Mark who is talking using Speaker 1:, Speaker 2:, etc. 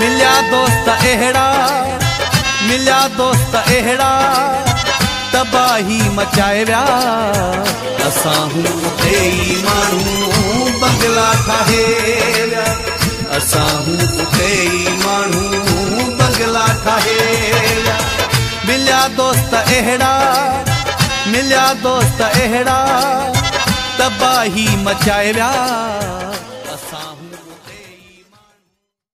Speaker 1: مليا دوست اهڙا مليا دوست اهڙا تباهي مچائي ويا. اسان هون اتي ئي ماڻهو بنگلا ٺاهي ويا. اسان هون اتي ئي ماڻهو بنگلا ٺاهي ويا. مليا دوست اهڙا مليا دوست اهڙا تباهي مچائي ويا. اسان